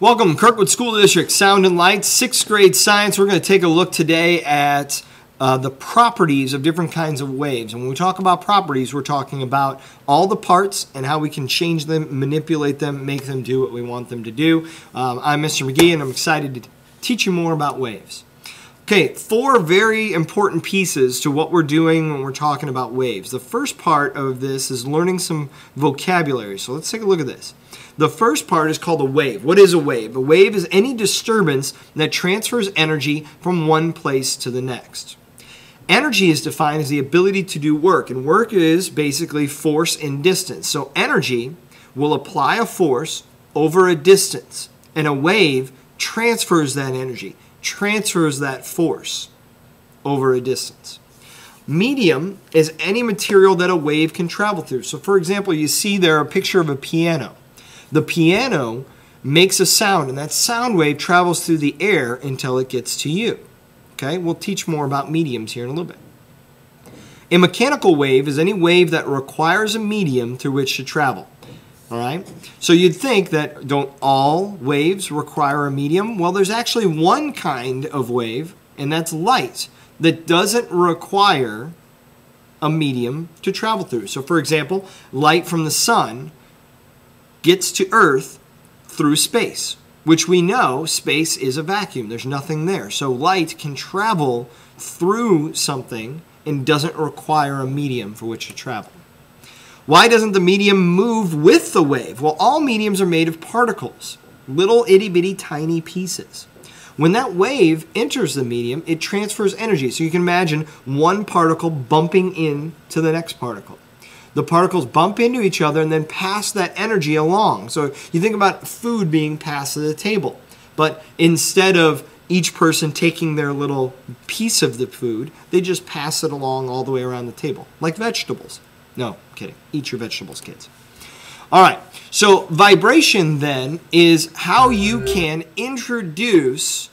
Welcome, Kirkwood School District Sound and Light, sixth grade science. We're going to take a look today at uh, the properties of different kinds of waves. And when we talk about properties, we're talking about all the parts and how we can change them, manipulate them, make them do what we want them to do. Um, I'm Mr. McGee, and I'm excited to teach you more about waves. Okay, four very important pieces to what we're doing when we're talking about waves. The first part of this is learning some vocabulary. So let's take a look at this. The first part is called a wave. What is a wave? A wave is any disturbance that transfers energy from one place to the next. Energy is defined as the ability to do work, and work is basically force and distance. So energy will apply a force over a distance, and a wave transfers that energy transfers that force over a distance. Medium is any material that a wave can travel through. So, for example, you see there a picture of a piano. The piano makes a sound, and that sound wave travels through the air until it gets to you. Okay, we'll teach more about mediums here in a little bit. A mechanical wave is any wave that requires a medium through which to travel. All right. So you'd think that don't all waves require a medium? Well, there's actually one kind of wave, and that's light, that doesn't require a medium to travel through. So, for example, light from the sun gets to Earth through space, which we know space is a vacuum. There's nothing there. So, light can travel through something and doesn't require a medium for which to travel. Why doesn't the medium move with the wave? Well, all mediums are made of particles, little itty bitty tiny pieces. When that wave enters the medium, it transfers energy. So you can imagine one particle bumping into the next particle. The particles bump into each other and then pass that energy along. So you think about food being passed to the table. But instead of each person taking their little piece of the food, they just pass it along all the way around the table, like vegetables. No, kidding. Eat your vegetables, kids. All right. So vibration then is how you can introduce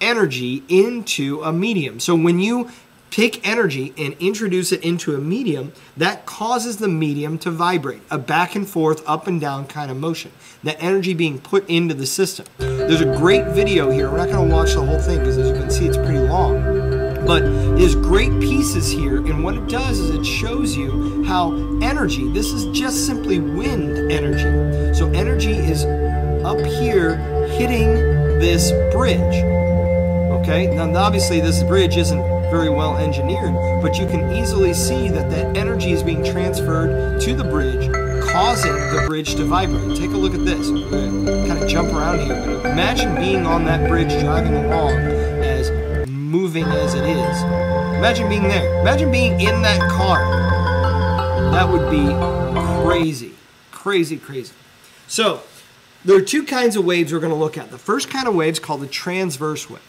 energy into a medium. So when you take energy and introduce it into a medium, that causes the medium to vibrate, a back and forth, up and down kind of motion. That energy being put into the system. There's a great video here. We're not going to watch the whole thing because as you can see, it's pretty long. But there's great pieces here, and what it does is it shows you how energy, this is just simply wind energy. So energy is up here hitting this bridge. Okay, now obviously this bridge isn't very well engineered, but you can easily see that that energy is being transferred to the bridge, causing the bridge to vibrate. Take a look at this. Kind of jump around here, but imagine being on that bridge driving along moving as it is. Imagine being there. Imagine being in that car. That would be crazy. Crazy, crazy. So, there are two kinds of waves we're going to look at. The first kind of wave is called the transverse wave.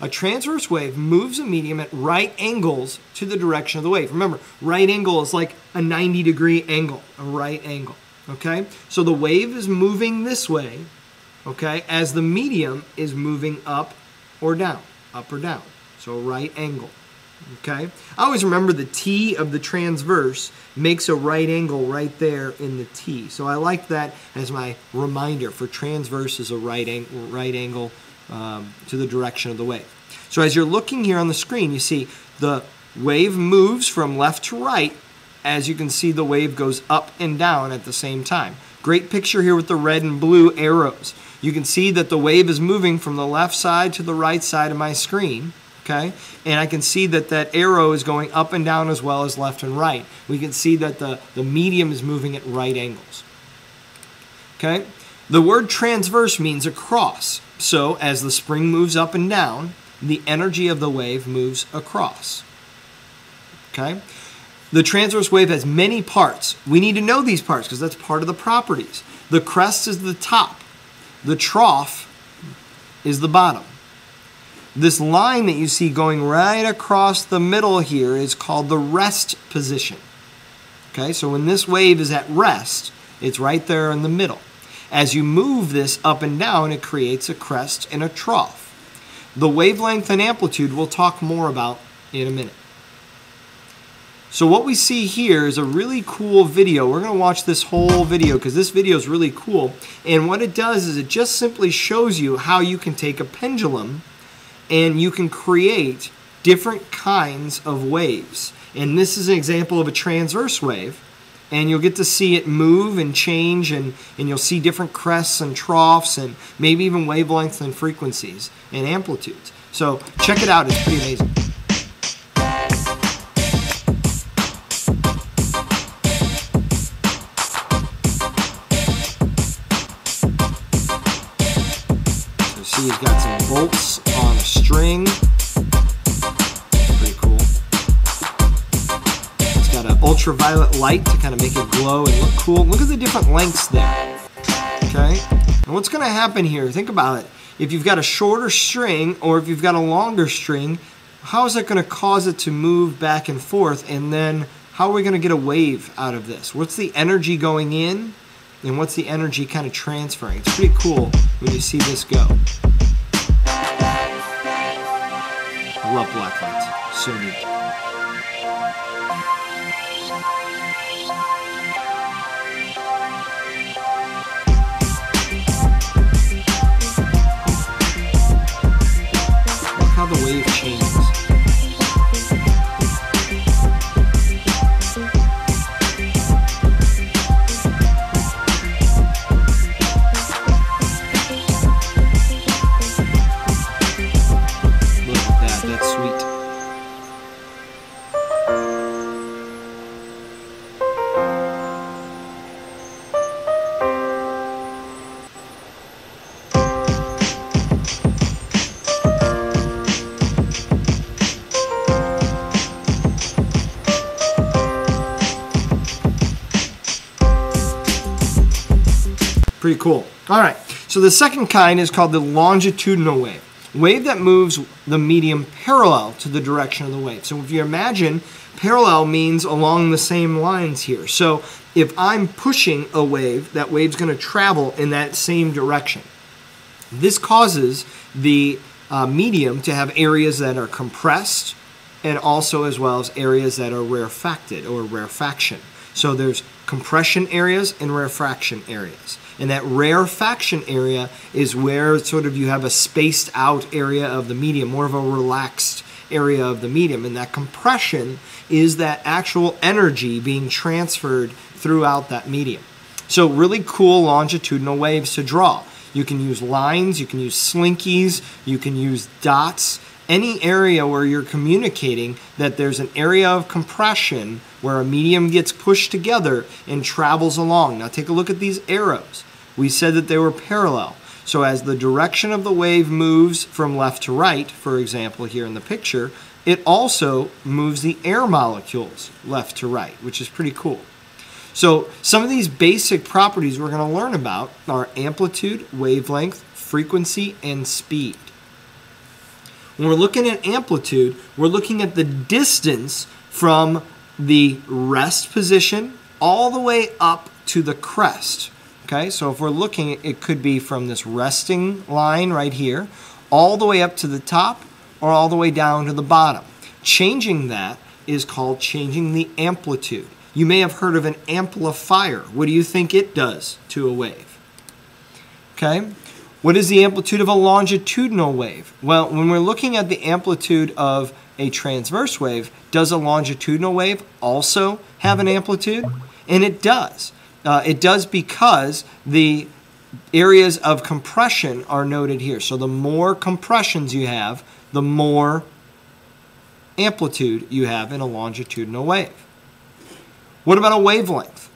A transverse wave moves a medium at right angles to the direction of the wave. Remember, right angle is like a 90 degree angle, a right angle. Okay? So the wave is moving this way, okay, as the medium is moving up or down, up or down. So right angle. Okay? I always remember the T of the transverse makes a right angle right there in the T. So I like that as my reminder for transverse is a right, ang right angle um, to the direction of the wave. So as you're looking here on the screen, you see the wave moves from left to right. As you can see, the wave goes up and down at the same time. Great picture here with the red and blue arrows. You can see that the wave is moving from the left side to the right side of my screen okay? And I can see that that arrow is going up and down as well as left and right. We can see that the, the medium is moving at right angles, okay? The word transverse means across. So as the spring moves up and down, the energy of the wave moves across, okay? The transverse wave has many parts. We need to know these parts because that's part of the properties. The crest is the top. The trough is the bottom. This line that you see going right across the middle here is called the rest position. Okay, so when this wave is at rest, it's right there in the middle. As you move this up and down, it creates a crest and a trough. The wavelength and amplitude we'll talk more about in a minute. So what we see here is a really cool video. We're going to watch this whole video because this video is really cool. And what it does is it just simply shows you how you can take a pendulum and you can create different kinds of waves. And this is an example of a transverse wave. And you'll get to see it move and change, and, and you'll see different crests and troughs, and maybe even wavelengths and frequencies and amplitudes. So check it out, it's pretty amazing. Ultraviolet light to kind of make it glow and look cool. Look at the different lengths there. Okay? And what's going to happen here, think about it. If you've got a shorter string or if you've got a longer string, how is that going to cause it to move back and forth? And then how are we going to get a wave out of this? What's the energy going in? And what's the energy kind of transferring? It's pretty cool when you see this go. I love black lights. So neat. Look how Pretty cool. All right. So the second kind is called the longitudinal wave. Wave that moves the medium parallel to the direction of the wave. So if you imagine, parallel means along the same lines here. So if I'm pushing a wave, that wave's going to travel in that same direction. This causes the uh, medium to have areas that are compressed and also as well as areas that are rarefacted or rarefaction. So there's compression areas and rarefaction areas. And that rarefaction area is where sort of you have a spaced out area of the medium, more of a relaxed area of the medium. And that compression is that actual energy being transferred throughout that medium. So really cool longitudinal waves to draw. You can use lines, you can use slinkies, you can use dots, any area where you're communicating that there's an area of compression where a medium gets pushed together and travels along. Now take a look at these arrows. We said that they were parallel. So as the direction of the wave moves from left to right, for example, here in the picture, it also moves the air molecules left to right, which is pretty cool. So some of these basic properties we're going to learn about are amplitude, wavelength, frequency, and speed. When we're looking at amplitude, we're looking at the distance from the rest position all the way up to the crest. Okay, so if we're looking, it could be from this resting line right here, all the way up to the top, or all the way down to the bottom. Changing that is called changing the amplitude. You may have heard of an amplifier. What do you think it does to a wave? Okay, what is the amplitude of a longitudinal wave? Well, when we're looking at the amplitude of a transverse wave, does a longitudinal wave also have an amplitude? And it does. Uh, it does because the areas of compression are noted here. So the more compressions you have, the more amplitude you have in a longitudinal wave. What about a wavelength?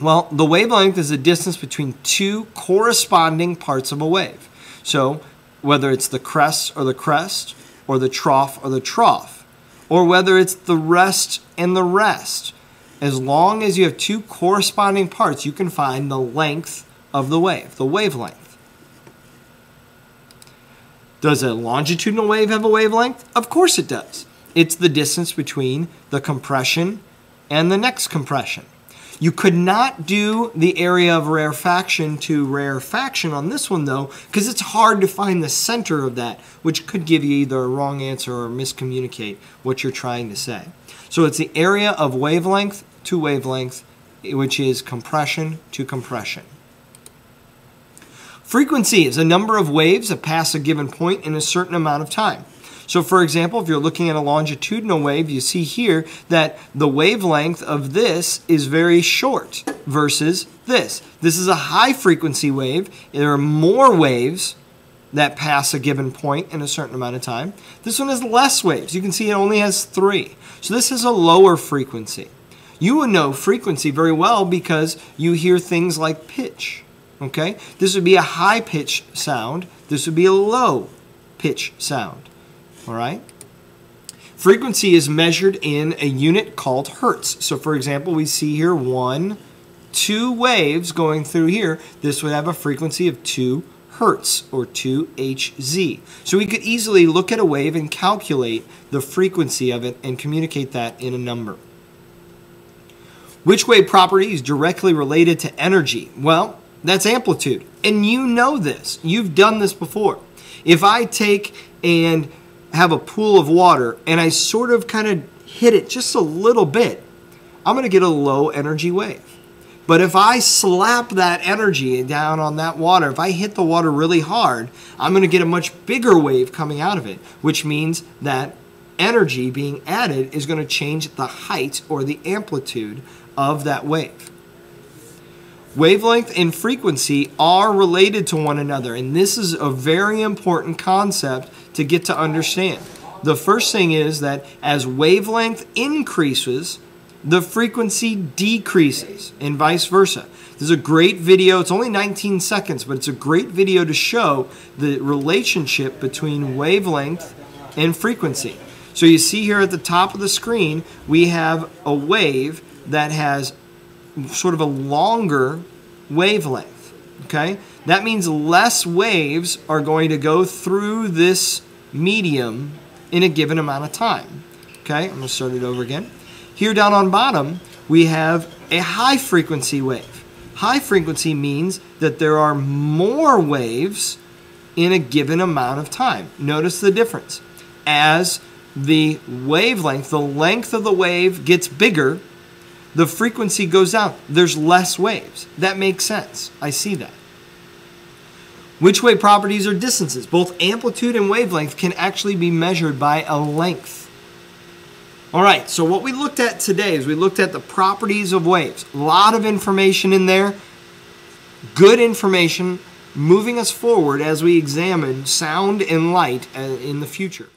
Well, the wavelength is the distance between two corresponding parts of a wave. So whether it's the crest or the crest, or the trough or the trough, or whether it's the rest and the rest, as long as you have two corresponding parts, you can find the length of the wave, the wavelength. Does a longitudinal wave have a wavelength? Of course it does. It's the distance between the compression and the next compression. You could not do the area of rarefaction to rarefaction on this one though, because it's hard to find the center of that, which could give you either a wrong answer or miscommunicate what you're trying to say. So it's the area of wavelength to wavelength, which is compression to compression. Frequency is a number of waves that pass a given point in a certain amount of time. So for example, if you're looking at a longitudinal wave, you see here that the wavelength of this is very short versus this. This is a high frequency wave. There are more waves that pass a given point in a certain amount of time. This one has less waves. You can see it only has three. So this is a lower frequency. You would know frequency very well because you hear things like pitch. Okay? This would be a high pitch sound. This would be a low pitch sound. All right? Frequency is measured in a unit called hertz. So for example, we see here one, two waves going through here. This would have a frequency of 2 hertz or 2 Hz. So we could easily look at a wave and calculate the frequency of it and communicate that in a number. Which wave property is directly related to energy? Well, that's amplitude. And you know this. You've done this before. If I take and have a pool of water and I sort of kind of hit it just a little bit, I'm going to get a low energy wave. But if I slap that energy down on that water, if I hit the water really hard, I'm going to get a much bigger wave coming out of it, which means that energy being added is going to change the height or the amplitude of that wave. Wavelength and frequency are related to one another, and this is a very important concept to get to understand. The first thing is that as wavelength increases, the frequency decreases, and vice versa. This is a great video. It's only 19 seconds, but it's a great video to show the relationship between wavelength and frequency. So you see here at the top of the screen, we have a wave that has sort of a longer wavelength. Okay? That means less waves are going to go through this medium in a given amount of time. Okay? I'm going to start it over again. Here down on bottom, we have a high frequency wave. High frequency means that there are more waves in a given amount of time. Notice the difference. As the wavelength, the length of the wave gets bigger, the frequency goes down. There's less waves. That makes sense. I see that. Which wave properties are distances? Both amplitude and wavelength can actually be measured by a length. All right, so what we looked at today is we looked at the properties of waves. A lot of information in there, good information moving us forward as we examine sound and light uh, in the future.